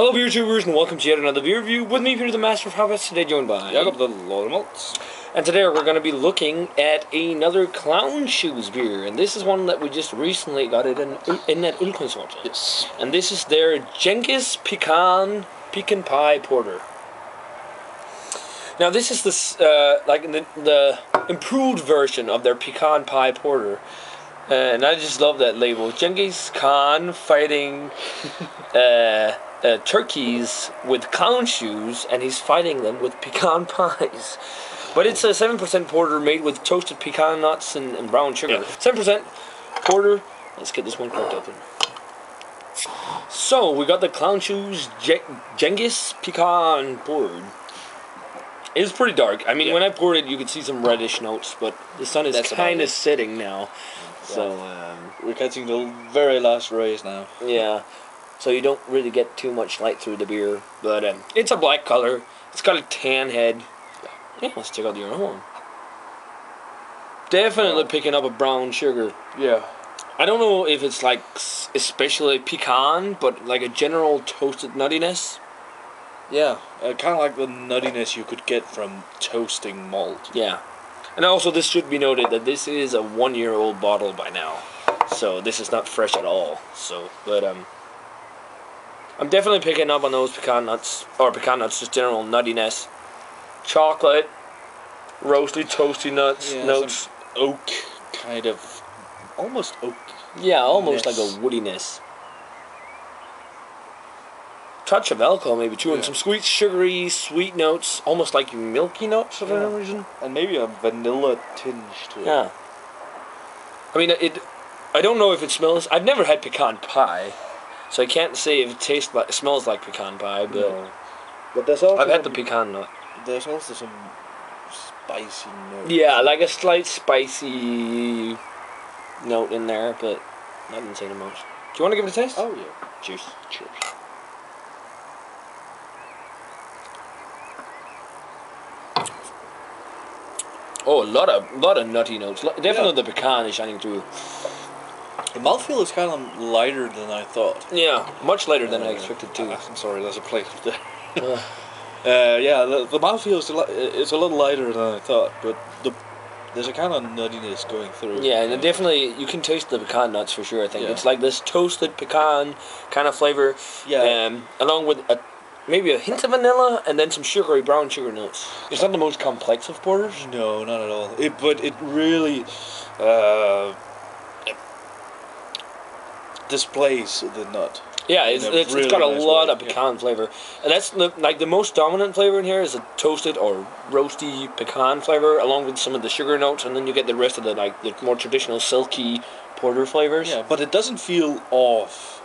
Hello, beer tubers, and welcome to yet another beer review. With me, Peter the Master of Hoppets, today joined by Jakob the Lord of Maltz. And today we're going to be looking at another Clown Shoes beer, and this is one that we just recently got it in, in at Ulkonsort. Yes. And this is their Genghis Pecan Pecan Pie Porter. Now this is this uh, like the, the improved version of their pecan pie porter, and I just love that label. Genghis Khan fighting uh, uh, turkeys with clown shoes, and he's fighting them with pecan pies. But it's a seven percent porter made with toasted pecan nuts and, and brown sugar. Seven percent porter. Let's get this one cracked open. So we got the clown shoes Je- Genghis pecan poured. It's pretty dark. I mean, Yeah. when I poured it, you could see some reddish notes, but the sun is kind of it. setting now. So um, We're catching the very last rays now. yeah, so you don't really get too much light through the beer, but um, it's a black color. It's got a tan head. Yeah, let's check out the other one. Definitely Wow. picking up a brown sugar. Yeah. I don't know if it's like especially pecan, but like a general toasted nuttiness. Yeah. Uh, kind of like the nuttiness you could get from toasting malt. Yeah. And also, this should be noted that this is a one year old bottle by now. So, this is not fresh at all. So, but, um, I'm definitely picking up on those pecan nuts, or pecan nuts, just general nuttiness. Chocolate, roasty, toasty nuts, Yeah, notes. Oak, kind of. Almost oak. Yeah, almost like a woodiness. Touch of alcohol, maybe too, and some sweet, sugary, sweet notes, almost like milky notes for Yeah. some reason. And maybe a vanilla tinge to it. Yeah. I mean, it. I don't know if it smells. I've never had pecan pie, so I can't say if it tastes like, smells like pecan pie. But No. But there's also I've had the pecan nut. There's also some spicy notes. Yeah, like a slight spicy note in there, but not insane amounts. Do you want to give it a taste? Oh yeah. cheers. Cheers. Oh, a lot of lot of nutty notes. Definitely the pecan is shining through. The mouthfeel is kind of lighter than I thought. Yeah, much lighter than I Uh, expected too. I'm sorry, there's a plate there. Uh, yeah, the, the mouthfeel is a, li- it's a little lighter than I thought, but the there's a kind of nuttiness going through. Yeah, and definitely you can taste the pecan nuts for sure. I think Yeah. it's like this toasted pecan kind of flavor. Yeah. Um, along with a, maybe a hint of vanilla and then some sugary brown sugar notes. It's not the most complex of porters. No, not at all. It, but it really uh, displays the nut. Yeah, it's, it's, really it's got a nice lot way, of yeah. pecan flavor, and that's the, like the most dominant flavor in here is a toasted or roasty pecan flavor, along with some of the sugar notes, and then you get the rest of the like the more traditional silky porter flavors. Yeah, but it doesn't feel off.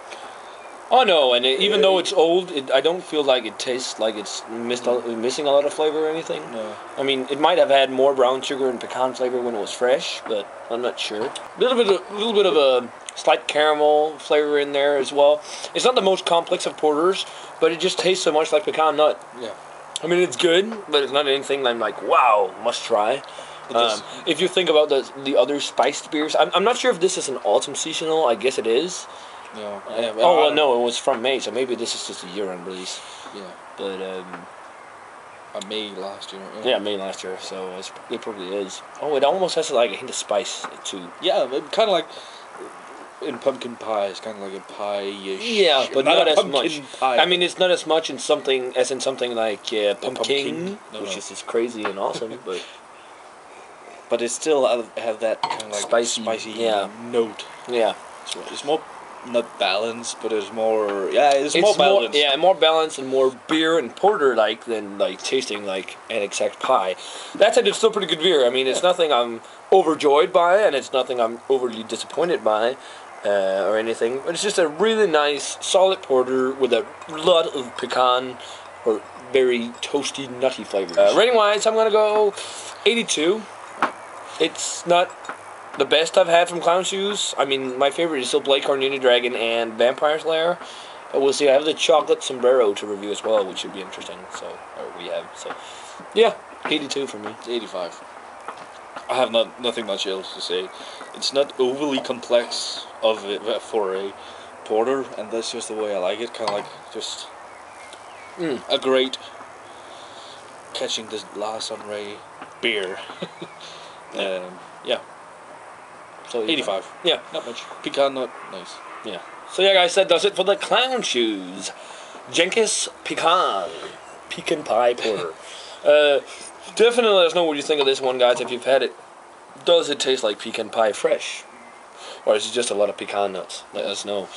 Oh no, and it, even though it's old, it, I don't feel like it tastes like it's missed a, missing a lot of flavor or anything. No. I mean, it might have had more brown sugar and pecan flavor when it was fresh, but I'm not sure. A little bit, of, little bit of a slight caramel flavor in there as well. It's not the most complex of porters, but it just tastes so much like pecan nut. Yeah. I mean, it's good, but it's not anything I'm like, wow, must try. Um, if you think about the the other spiced beers, I'm, I'm not sure if this is an autumn seasonal. I guess it is. No. Yeah, oh well, no, it was from May, so maybe this is just a year-end release. Yeah. But um, Uh, May last year. yeah, May last year, so it's, it probably is. Oh, it almost has like a hint of spice too. Yeah, kind of like in pumpkin pie. It's kind of like a pie-ish. Yeah, but not, a as much. Pie. I mean, it's not as much in something as in something like uh, pumpkin, pumpkin. No, which no. is just crazy and awesome. but but it still have, have that kind of like Spicy, spicy yeah. note. yeah, It's, it's more not balanced, but it's more yeah, it's, it's more more balanced. yeah, more balanced and more beer and porter like than like tasting like an exact pie. That said, it's still pretty good beer. I mean, it's nothing I'm overjoyed by, and it's nothing I'm overly disappointed by. Uh, or anything, but it's just a really nice, solid porter with a lot of pecan or very toasty, nutty flavors. Uh, rating wise, I'm gonna go 82. It's not the best I've had from Clown Shoes. I mean, my favorite is still Blaecorn Unidragon and Vampire Slayer. But we'll see. I have the Chocolate Sombrero to review as well, which should be interesting. So, or we have. So, yeah, 82 for me. It's 85. I have not nothing much else to say. It's not overly complex of it for a porter, and that's just the way I like it. Kind of like just Mm. A great catching this last on Ray beer. um, yeah, So 85. Yeah. Not much. Pecan nut, nice. Yeah. So yeah, guys, that does it for the clown shoes. Genghis pecan, pecan pie porter. uh, definitely let us know what you think of this one, guys. If you've had it, does it taste like pecan pie fresh, or is it just a lot of pecan nuts? Let us know.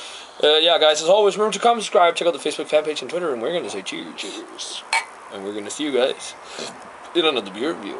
Uh, yeah, guys. As always, remember to comment, subscribe, check out the Facebook fan page and Twitter, and we're gonna say cheers, cheers, and we're gonna see you guys in another beer review.